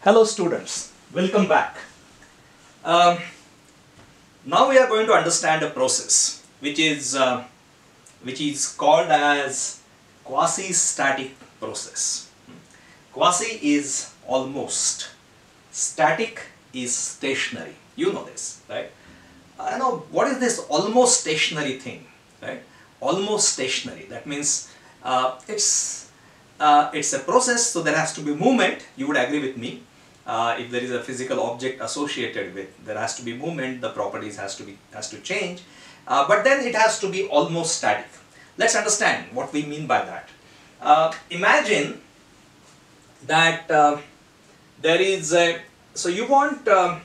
Hello students, welcome back. Um, now we are going to understand a process which is uh, which is called as quasi-static process. Quasi is almost, static is stationary. You know this, right? I know what is this almost stationary thing, right? Almost stationary. That means uh, it's uh, it's a process, so there has to be movement. You would agree with me. Uh, if there is a physical object associated with, there has to be movement. The properties has to be has to change, uh, but then it has to be almost static. Let's understand what we mean by that. Uh, imagine that uh, there is a so you want um,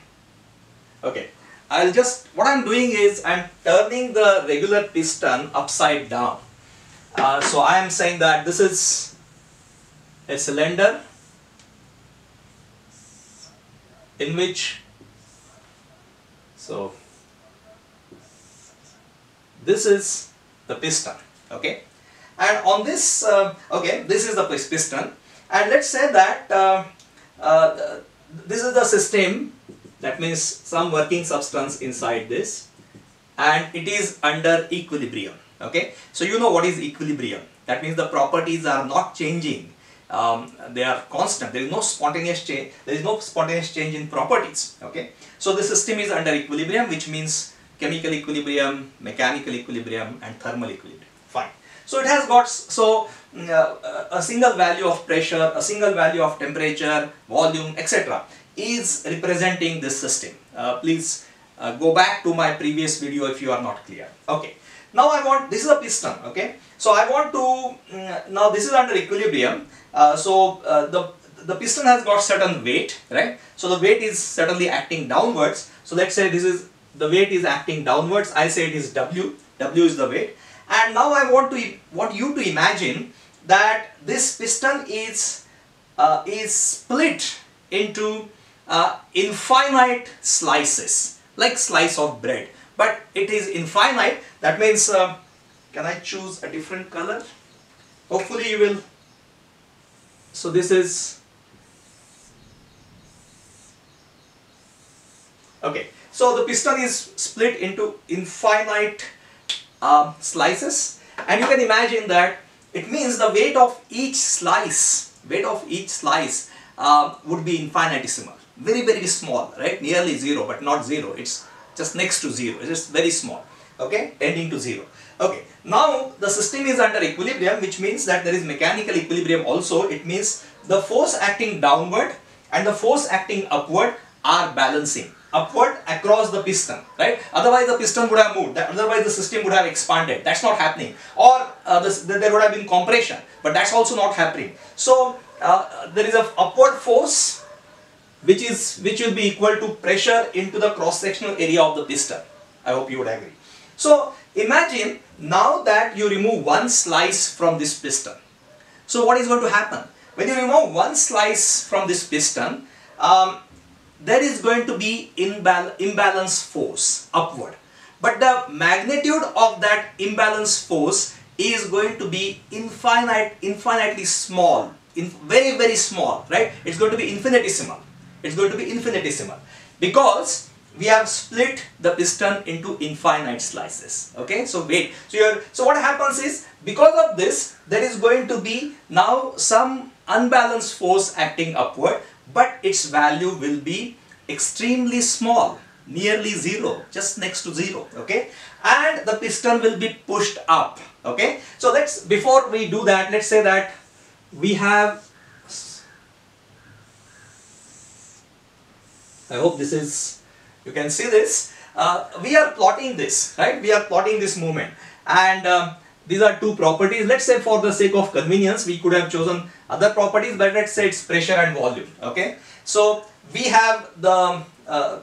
okay I'll just what I'm doing is I'm turning the regular piston upside down uh, so I am saying that this is a cylinder in which so this is the piston okay? And on this uh, okay this is the piston. And let's say that uh, uh, this is the system that means some working substance inside this and it is under equilibrium okay? So you know what is equilibrium? That means the properties are not changing um, they are constant. There is no spontaneous change there is no spontaneous change in properties okay? So the system is under equilibrium which means chemical equilibrium mechanical equilibrium and thermal equilibrium. Fine. So it has got so uh, a single value of pressure a single value of temperature volume etc is representing this system. Uh, please uh, go back to my previous video if you are not clear. Okay now I want this is a piston okay? So I want to mm, now this is under equilibrium. Uh, so uh, the the piston has got certain weight right? So the weight is certainly acting downwards. So let's say this is the weight is acting downwards. I say it is W. W is the weight. And now I want to want you to imagine that this piston is uh, is split into uh, infinite slices like slice of bread but it is infinite. That means uh, can I choose a different color? Hopefully you will. So this is okay. So the piston is split into infinite uh, slices. And you can imagine that it means the weight of each slice weight of each slice uh, would be infinitesimal. Very very small right? Nearly zero but not zero. It's just next to zero. It's very small. Okay? Tending to zero. Okay. Now the system is under equilibrium which means that there is mechanical equilibrium also. It means the force acting downward and the force acting upward are balancing. Upward across the piston right? Otherwise the piston would have moved. Otherwise the system would have expanded. That's not happening. Or uh, this, there would have been compression but that's also not happening. So uh, there is a upward force which is which will be equal to pressure into the cross sectional area of the piston. I hope you would agree. So imagine now that you remove one slice from this piston. So what is going to happen? When you remove one slice from this piston um, there is going to be imbal imbalance force upward. But the magnitude of that imbalance force is going to be infinite infinitely small in very very small right? It's going to be infinitesimal it's going to be infinitesimal. Because we have split the piston into infinite slices. Okay? So wait. So you're so what happens is because of this there is going to be now some unbalanced force acting upward but its value will be extremely small nearly zero just next to zero. Okay? And the piston will be pushed up. Okay? So let's before we do that let's say that we have I hope this is you can see this. Uh, we are plotting this right? We are plotting this movement and um, these are two properties. Let's say for the sake of convenience we could have chosen other properties but let's say it's pressure and volume okay? So we have the uh,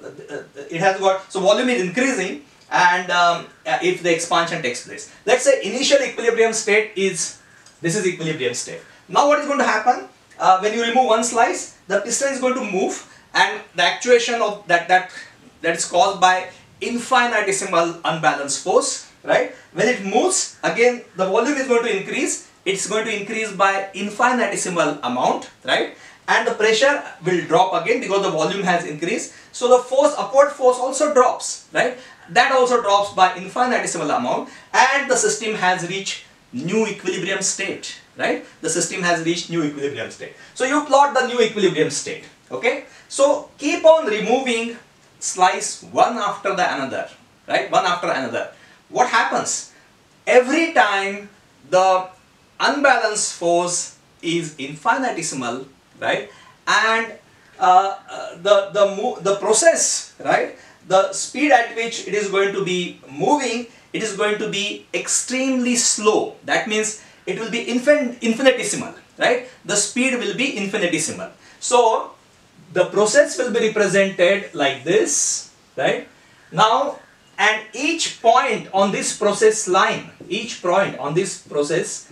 it has got so volume is increasing and um, if the expansion takes place. Let's say initial equilibrium state is this is equilibrium state. Now what is going to happen? Uh, when you remove one slice the piston is going to move and the actuation of that that that is caused by infinitesimal unbalanced force right when it moves again the volume is going to increase it's going to increase by infinitesimal amount right and the pressure will drop again because the volume has increased. So the force, upward force also drops, right? That also drops by infinitesimal amount and the system has reached new equilibrium state, right? The system has reached new equilibrium state. So you plot the new equilibrium state, okay? So keep on removing slice one after the another, right? One after another. What happens? Every time the unbalanced force is infinitesimal, right? And uh, uh, the, the, the process, right? The speed at which it is going to be moving, it is going to be extremely slow. That means it will be infin infinitesimal, right? The speed will be infinitesimal. So, the process will be represented like this, right? Now, and each point on this process line, each point on this process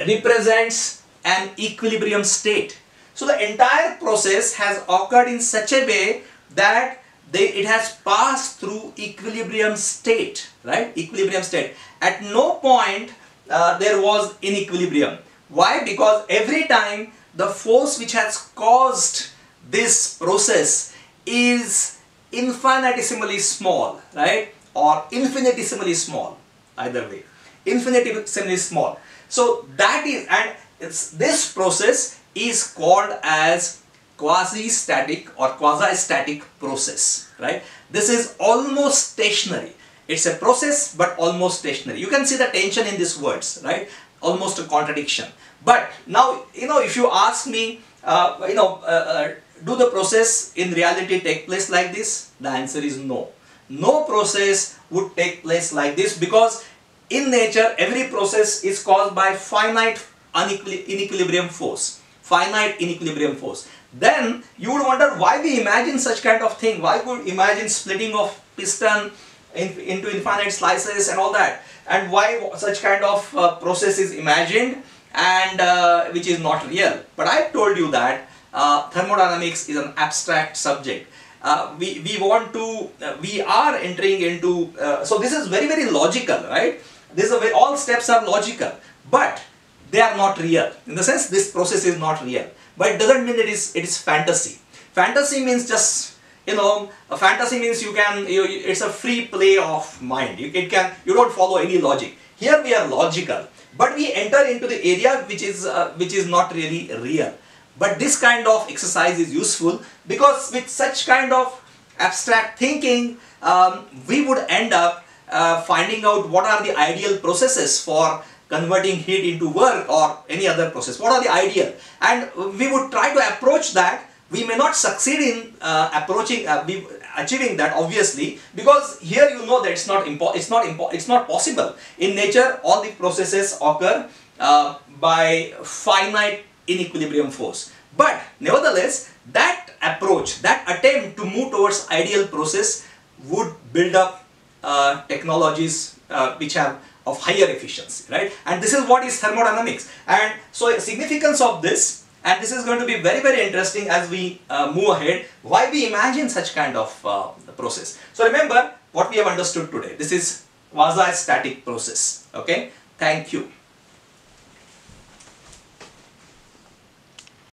represents an equilibrium state. So the entire process has occurred in such a way that they, it has passed through equilibrium state, right? Equilibrium state. At no point uh, there was inequilibrium. Why? Because every time the force which has caused this process is infinitesimally small, right? Or infinitesimally small, either way. Infinitesimally small. So that is, and it's, this process is called as quasi-static or quasi-static process, right? This is almost stationary. It's a process but almost stationary. You can see the tension in these words, right? Almost a contradiction. But now, you know, if you ask me, uh, you know, uh, uh, do the process in reality take place like this? The answer is no. No process would take place like this because in nature every process is caused by finite inequilibrium force. Finite inequilibrium force. Then you would wonder why we imagine such kind of thing. Why would imagine splitting of piston in, into infinite slices and all that. And why such kind of uh, process is imagined and uh, which is not real. But I told you that uh, thermodynamics is an abstract subject. Uh, we, we want to, uh, we are entering into, uh, so this is very, very logical, right? This is a way, all steps are logical, but they are not real. In the sense, this process is not real. But it doesn't mean it is, it is fantasy. Fantasy means just, you know, a fantasy means you can, you, it's a free play of mind. You, it can, you don't follow any logic. Here we are logical, but we enter into the area which is, uh, which is not really real. But this kind of exercise is useful because with such kind of abstract thinking, um, we would end up uh, finding out what are the ideal processes for converting heat into work or any other process. What are the ideal? And we would try to approach that. We may not succeed in uh, approaching, uh, achieving that obviously because here you know that it's not impo it's not impo it's not possible. In nature, all the processes occur uh, by finite inequilibrium force. But nevertheless, that approach, that attempt to move towards ideal process would build up uh, technologies uh, which have of higher efficiency, right? And this is what is thermodynamics. And so significance of this, and this is going to be very, very interesting as we uh, move ahead, why we imagine such kind of uh, process. So remember what we have understood today. This is quasi-static process, okay? Thank you.